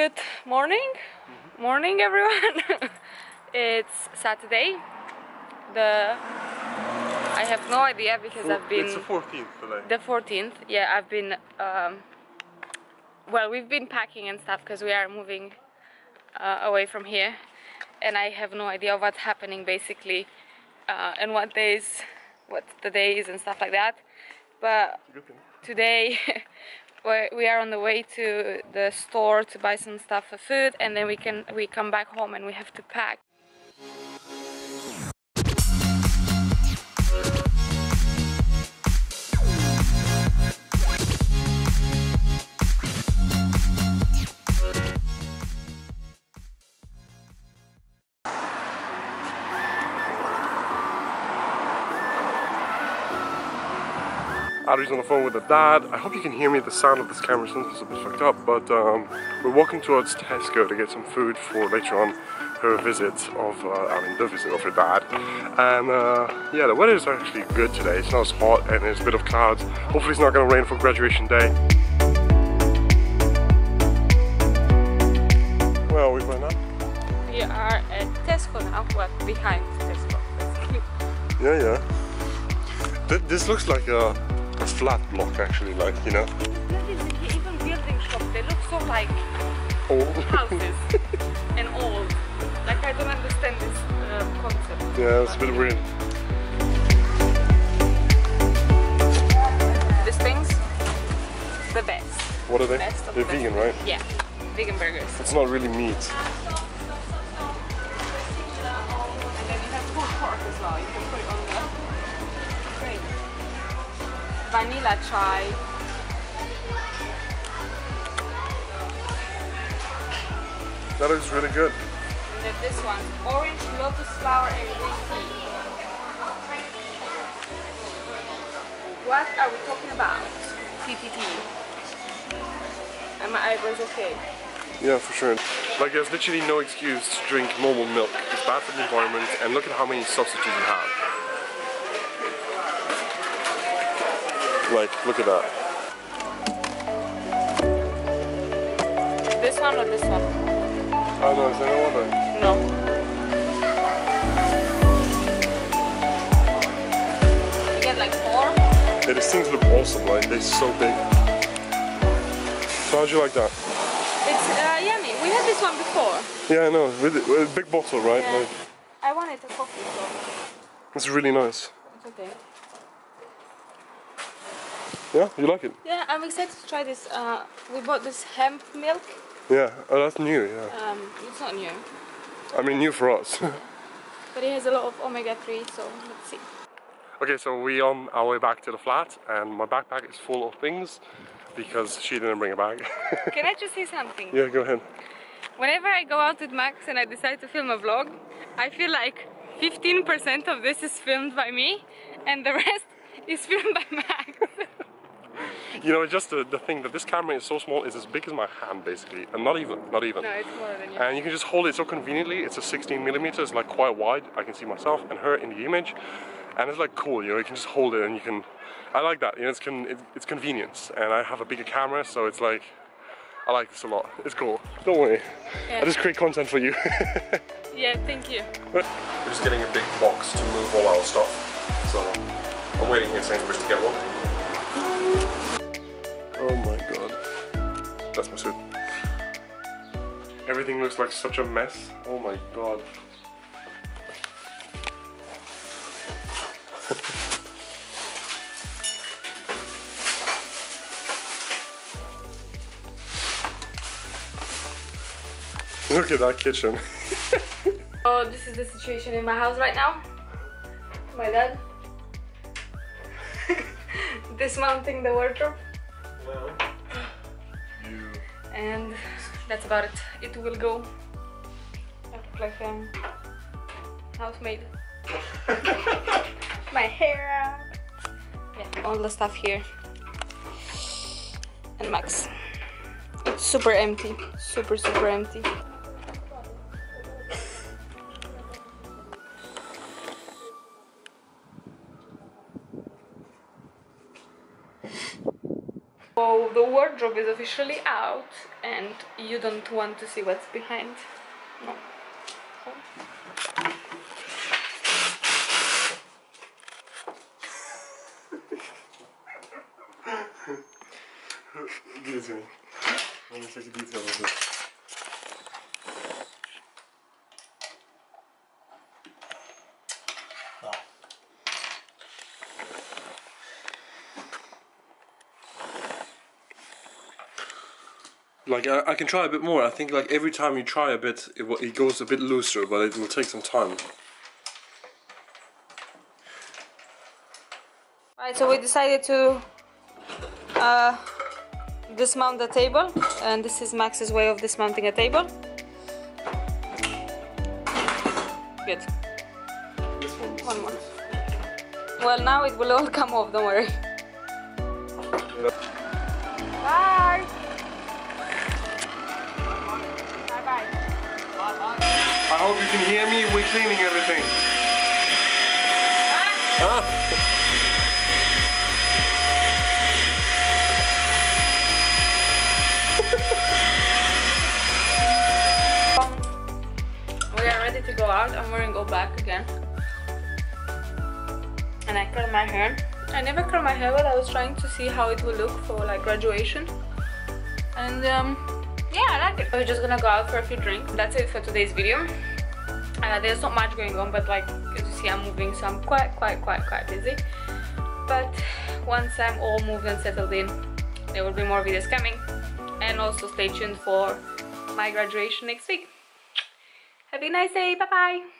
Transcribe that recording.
Good morning, morning everyone. it's Saturday. The I have no idea because I've been It's the 14th today. the 14th. Yeah, I've been. Um, well, we've been packing and stuff because we are moving uh, away from here, and I have no idea what's happening basically, uh, and what days, what the days and stuff like that. But today we are on the way to the store to buy some stuff for food and then we can we come back home and we have to pack Adri's on the phone with her dad. I hope you can hear me. The sound of this camera is a bit fucked up, but um, we're walking towards Tesco to get some food for later on her visit of, uh, I mean, the visit of her dad. And uh, yeah, the weather is actually good today. It's not as hot and there's a bit of clouds. Hopefully, it's not going to rain for graduation day. Where are we right now? we are at Tesco now well behind Tesco basically Yeah, yeah. Th- this looks like a flat block, actually, like, you know. even building shops they look so like Old. houses and old like I don't understand this uh, concept Yeah, it's a bit weird. these things the best What are they? Best They're the vegan, right? yeah vegan burgers It's not really meat. And then you have pulled pork as well. You can put it on Vanilla chai. That is really good. And then this one, orange lotus flower and green tea. What are we talking about? TTT. And my eyebrows okay. Yeah, for sure. Like, there's literally no excuse to drink normal milk. It's bad for the environment, and look at how many substitutes you have. Like, look at that. This one or this one? Oh no, is there no other? No. You get like four? Yeah, these things look awesome, like, they're so big. So how'd you like that? It's uh, yummy. We had this one before. Yeah, I know, with, with a big bottle, right? Yeah. Like, I wanted a coffee, so it's really nice. it's okay. Yeah, you like it? Yeah, I'm excited to try this. Uh, we bought this hemp milk. Yeah, oh, that's new, yeah. Um, it's not new, I mean, new for us. but it has a lot of omega 3, so let's see. Okay, so we're on our way back to the flat, and my backpack is full of things because she didn't bring a bag. Can I just say something? yeah, go ahead. Whenever I go out with Max and I decide to film a vlog, I feel like 15% of this is filmed by me, and the rest is filmed by Max. You know, just the, the thing that this camera is so small, it's as big as my hand basically, and not even, not even. no, it's more than you. And you can just hold it so conveniently. It's a 16 millimeters, like quite wide. I can see myself and her in the image, and it's like cool. You know, you can just hold it and you can. I like that. You know, it's con- it, it's convenience, and I have a bigger camera, so it's like. I like this a lot. It's cool. Don't worry. Yeah. I just create content for you. Yeah, thank you. We're just getting a big box to move all our stuff. So I'm waiting here Sainsbury's to get one. Everything looks like such a mess. Oh my god. Look at that kitchen. Oh, this is the situation in my house right now. My dad dismounting the wardrobe, You. and that's about it. It will go. I look like um housemaid. my hair. Yeah, all the stuff here. And Max. It's super empty. Super super empty. So the wardrobe is officially out and you don't want to see what's behind. No. Me. Let me take a detail of this. Like I, I can try a bit more. I think like every time you try a bit, it, it goes a bit looser, but it will take some time. Right, so we decided to uh, dismount the table, and this is Max's way of dismounting a table. Good. One. One more. Well, now it will all come off, don't worry. Bye! Bye I hope you can hear me. We're cleaning everything. We are ready to go out. I'm gonna go back again. And I curl my hair. I never curl my hair, but I was trying to see how it will look for like graduation. And um, yeah, I like it. We're just gonna go out for a few drinks. That's it for today's video. Uh, there's not much going on, but like as you see, I'm moving, so I'm quite, quite, quite, quite busy. But once I'm all moved and settled in, there will be more videos coming. And also stay tuned for my graduation next week. Have a nice day. Bye bye.